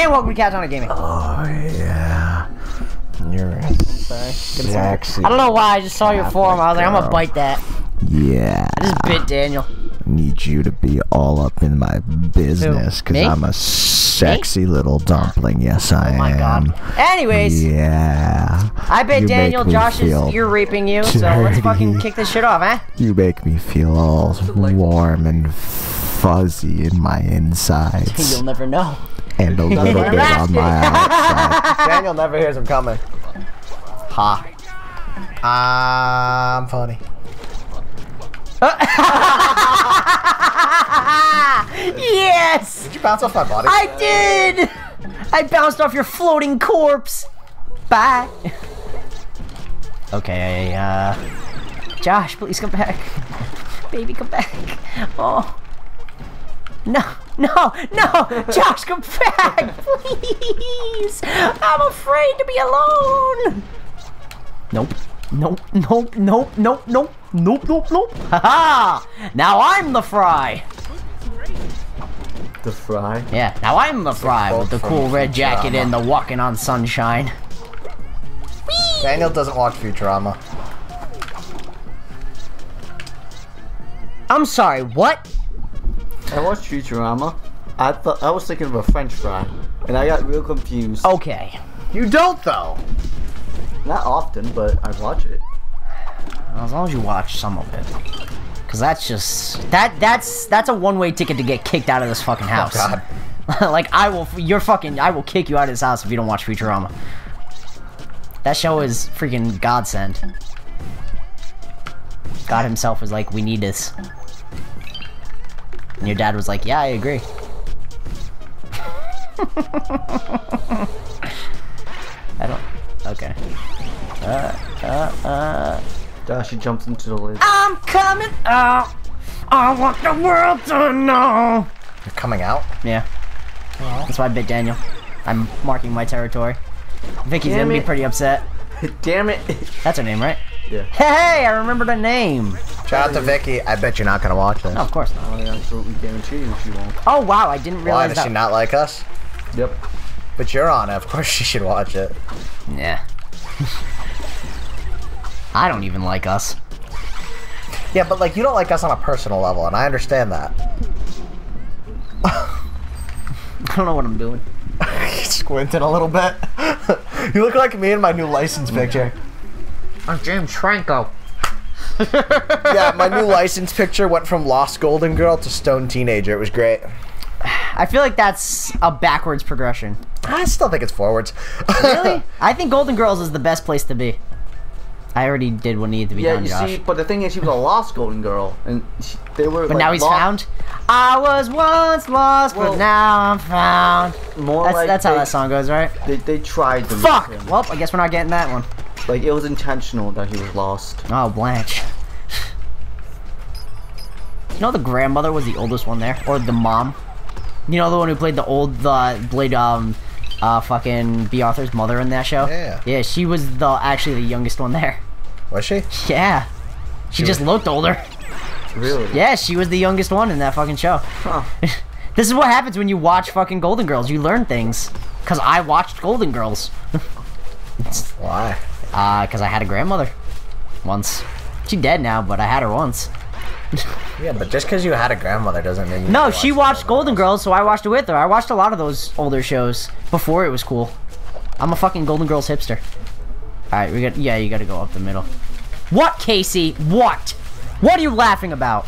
And welcome to Catatonic Gaming. Oh yeah. You're sexy. I don't know why I just saw your form. I was like, I'm gonna bite that. Yeah. I just bit Daniel. need you to be all up in my business because I'm a sexy little dumpling. Yes, I am. Oh my am. god. Anyways, Yeah. I bet You Daniel Josh is ear raping you, so let's fucking kick this shit off, eh? You make me feel all warm and fuzzy in my insides You'll never know. And a little bit on my outside. Daniel never hears him coming. Ha. I'm funny. yes! Did you bounce off my body? I did! I bounced off your floating corpse. Bye. Okay, uh. Josh, please come back. Baby, come back. Oh. No, no, no! Josh, come back! Please! I'm afraid to be alone! Nope. Nope, nope, nope, nope, nope, nope, nope, nope. Haha! Now I'm the fry! The fry. Yeah, now I'm the fry with the cool red jacket and the walking on sunshine. Daniel doesn't watch Futurama. I'm sorry, what? I watched Futurama. I thought I was thinking of a French fry, and I got real confused. Okay. You don't though. Not often, but I watch it. As long as you watch some of it. Cause that's just that that's that's a one-way ticket to get kicked out of this fucking oh, house. God. like I will you're fucking I will kick you out of this house if you don't watch Futurama. That show is freaking godsend. God himself was like, we need this. And your dad was like, yeah, I agree. I don't okay. Uh, uh, uh. Dash, he jumps into the lid. I'm coming out. I want the world to know. You're coming out. Yeah. That's why I bit Daniel. I'm marking my territory. Vicky's Damn gonna be pretty upset. Damn it! That's her name, right? Yeah. Hey, I remembered her name. Shout out to Vicky. I bet you're not gonna watch this. No, of course not. I absolutely guarantee you she won't. Oh wow, I didn't realize Why realize does that. she not like us? Yep. But you're on it. Of course she should watch it. Yeah. I don't even like us. Yeah, but like you don't like us on a personal level, and I understand that. I don't know what I'm doing. Squinting a little bit. you look like me in my new license picture. I'm James Franco. yeah, my new license picture went from Lost Golden Girl to Stone Teenager. It was great. I feel like that's a backwards progression. I still think it's forwards. Really? I think Golden Girls is the best place to be. I already did what needed to be Yeah, done, you Josh. see, but the thing is, she was a lost golden girl, and she, they were. But like, now he's lost- found. I was once lost, Well- but now I'm found. More That's like that's how they, that song goes, right? They, they tried to. make Fuck! him- Well, I guess we're not getting that one. Like it was intentional that he was lost. Oh, Blanche. You know the grandmother was the oldest one there, or the mom. You know the one who played the old, the played um, uh, fucking Bea Arthur's mother in that show. Yeah. Yeah, she was the actually the youngest one there. Was she? Yeah. She, just looked older. Really? Yeah, she was the youngest one in that fucking show. Huh. This is what happens when you watch fucking Golden Girls. You learn things. Cause I watched Golden Girls. Why? Uh, cause I had a grandmother. Once. She's dead now, but I had her once. Yeah, but just because you had a grandmother doesn't mean you No, she the watched Golden Golden Girls, so I watched it with her. I watched a lot of those older shows before it was cool. I'm a fucking Golden Girls hipster. Alright, we got yeah, you gotta go up the middle. What, Casey? What? What are you laughing about?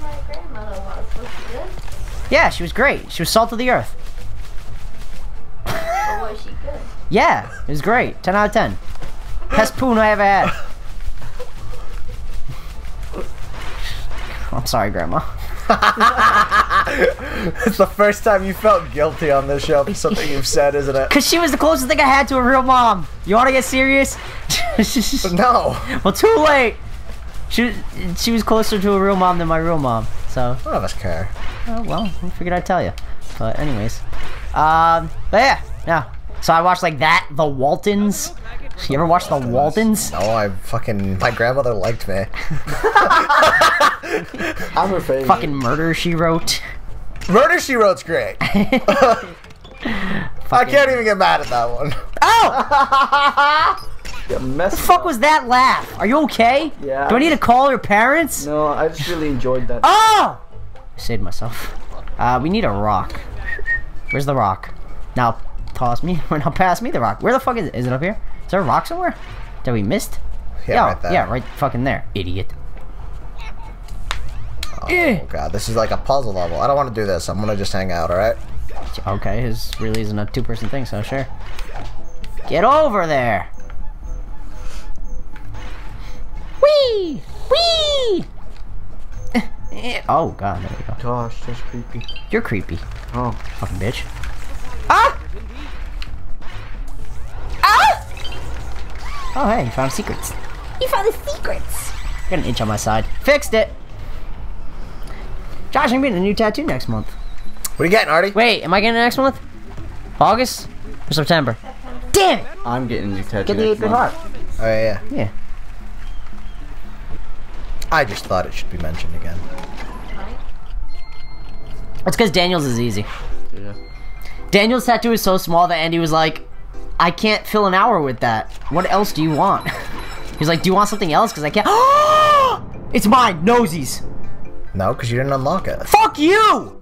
My grandmother was. Was she good? Yeah, she was great. She was salt of the earth. Or was she good? Yeah, it was great. 10 out of 10. Best poon I ever had. I'm sorry, Grandma. It's the first time you felt guilty on this show for something you've said, isn't it? Cause she was the closest thing I had to a real mom. You wanna get serious? No. well, too late. She she was closer to a real mom than my real mom. So, None of us care. oh, well, I figured I'd tell you. But anyways, um, but yeah, yeah. So I watched like that, The Waltons. You ever watch The Waltons? No, I fucking. My grandmother liked me. I'm her favorite. Fucking Murder She Wrote. Murder She Wrote's great. I can't even get mad at that one. Oh! Yeah, messed the fuck up. was that laugh? Are you okay? Yeah. Do I need to call your parents? No, I just really enjoyed that. Oh! I saved myself. Uh, we need a rock. Where's the rock? Now, toss me. Or now, pass me the rock. Where the fuck is it? Is it up here? Is there a rock somewhere? That we missed? Yeah, right there. yeah, right fucking there. Idiot. Oh Eh. god, this is like a puzzle level. I don't want to do this. I'm gonna just hang out. All right. Okay, this really isn't a two-person thing, so sure. Get over there! Whee! Whee! Eh, eh. oh god, there we go. Gosh, that's creepy. You're creepy, Oh, fucking bitch. Ah! Oh hey, you found secrets. You found the secrets! Got an inch on my side. Fixed it! Josh, I'm getting a new tattoo next month. What are you getting, Artie? Wait, am I getting it next month? August or September? Damn it! I'm getting a new tattoo. Get the next 8 bit month. heart. Oh yeah, yeah. Yeah. I just thought it should be mentioned again. It's because Daniel's is easy. Yeah. Daniel's tattoo is so small that Andy was like, I can't fill an hour with that. What else do you want? He's like, Do you want something else? Because I can't. it's mine, nosies. No, because you didn't unlock it. Fuck you!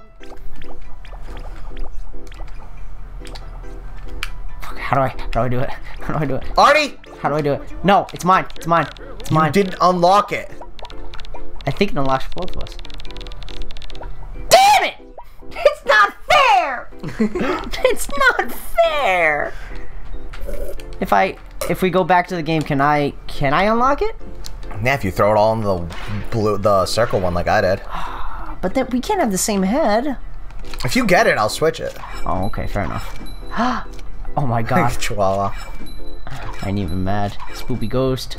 Fuck, How do I? How do I do it? How do I do it? Artie, How do I do it? No, it's mine. It's mine. It's you mine. didn't unlock it. I think it unlocks for both of us. Damn it! It's not fair! it's not fair! If I if we go back to the game, can I can I unlock it? Yeah, if you throw it all in the blue, the circle one like I did. But then we can't have the same head. If you get it, I'll switch it. Oh, okay, fair enough. oh my god, Chihuahua. I ain't even mad. Spoopy ghost.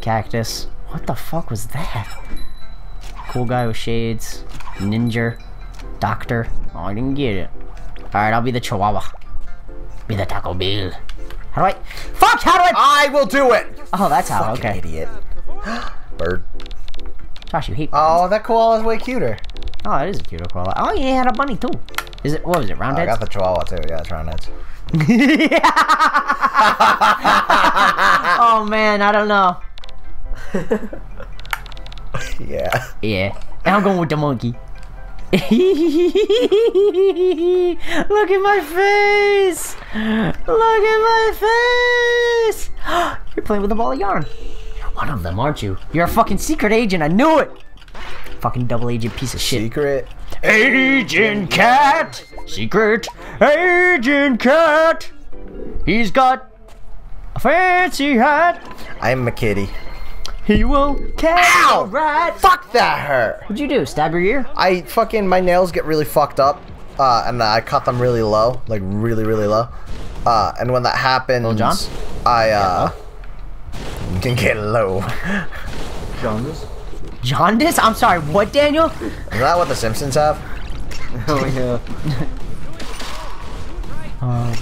Cactus. What the fuck was that? Cool guy with shades. Ninja. Doctor. Oh, I didn't get it. Alright, I'll be the Chihuahua. Be the Taco Bill. How do I. Fuck! How do I. I will do it. Oh, that's how. Fucking Okay. idiot. Bird. Josh, you hate. Oh, that koala's way cuter. Oh, it is a cute koala. Oh, yeah, had a bunny too. Is it? What was it? Oh, I got the chihuahua too. Yeah, it's roundheads. oh man, I don't know. Yeah. Yeah. And I'm going with the monkey. Look at my face! Look at my face! You're playing with a ball of yarn. You're one of them, aren't you? You're a fucking secret agent, I knew it! Fucking double agent piece of shit. Secret. Agent Cat! Secret Agent Cat! He's got a fancy hat. I'm a kitty. He will catch Ow! a rat. Fuck that hurt. What'd you do? Stab your ear? I fucking my nails get really fucked up, uh, and I cut them really low, like really really low. Uh, and when that happens, John? I uh can get low. Genres? Jaundice? I'm sorry, what, Daniel? Is that what the Simpsons have? Oh yeah.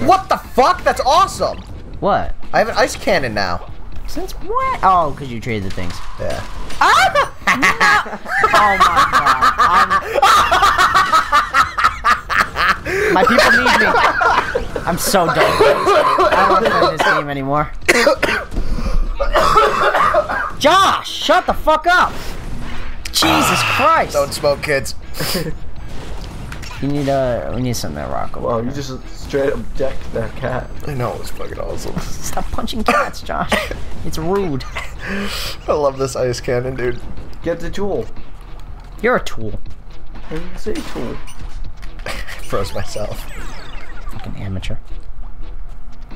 What the fuck? That's awesome. What? I have an ice cannon now. Since what? Oh, because you traded the things. Yeah. Ah! oh my god. I'm... My people need me. I'm so done. I don't want to play this game anymore. Josh, shut the fuck up. Jesus Christ. Don't smoke, kids. You need a. We need something to rock over. Wow, you just straight up decked that cat. I know it's fucking awesome. Stop punching cats, Josh. It's rude. I love this ice cannon, dude. Get the tool. You're a tool. I didn't say tool. Froze myself. Fucking amateur.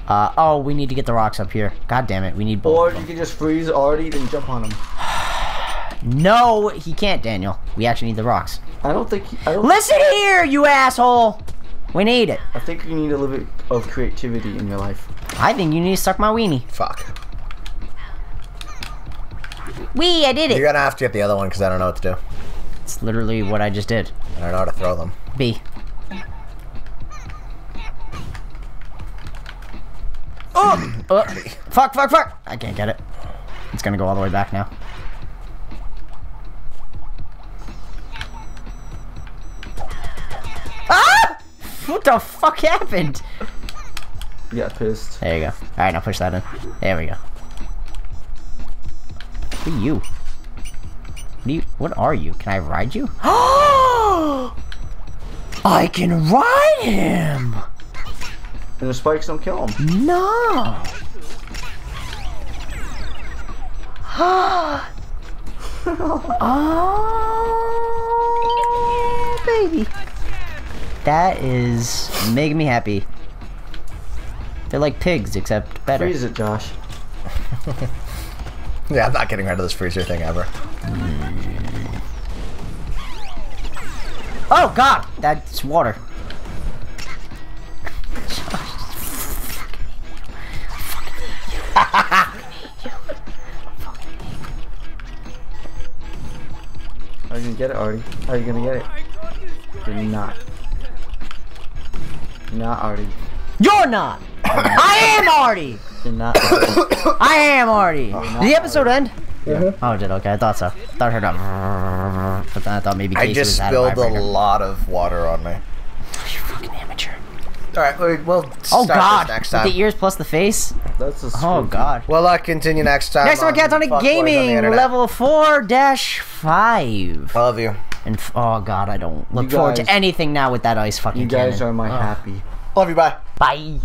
Uh, oh, we need to get the rocks up here. God damn it, we need both. Or you can just freeze already, then jump on him. No, he can't, Daniel. We actually need the rocks. I don't think. I don't. Listen here, you asshole! We need it. I think you need a little bit of creativity in your life. I think you need to suck my weenie. Fuck. Wee, I did it. You're gonna have to get the other one because I don't know what to do. It's literally what I just did. I don't know how to throw them. B. Oh! Uh, fuck, fuck, fuck! I can't get it. It's gonna go all the way back now. Ah! What the fuck happened? You got pissed. There you go. Alright, now push that in. There we go. Who are you? What, are you? what are you? Can I ride you? I can ride him! And the spikes don't kill him. No! oh, baby. That is making me happy. They're like pigs, except better. Freeze it, Josh. Yeah, I'm not getting rid of this freezer thing ever. Oh god, that's water. Are you gonna get it, Artie? Are you gonna get it? You're not. You're not, Artie. You're not! I am Artie! You're not. Artie. I am Artie! not Did the episode end? Yeah. Oh, did. Okay, I thought so. I Thought I heard a But then I thought maybe Casey I Casey just was had spilled a vibrator. lot of water on me. You fucking amateur. All right, we- we'll Oh start god! this next With time. the ears plus the face? That's a Oh screw. god. We'll uh, continue next time. Next one, on Cats on Fuck Boys the Gaming, Internet. level 4 5. Love you. And f- oh god, I don't look You forward guys- to anything now with that ice fucking You guys cannon. are my happy. Love you. Bye. Bye.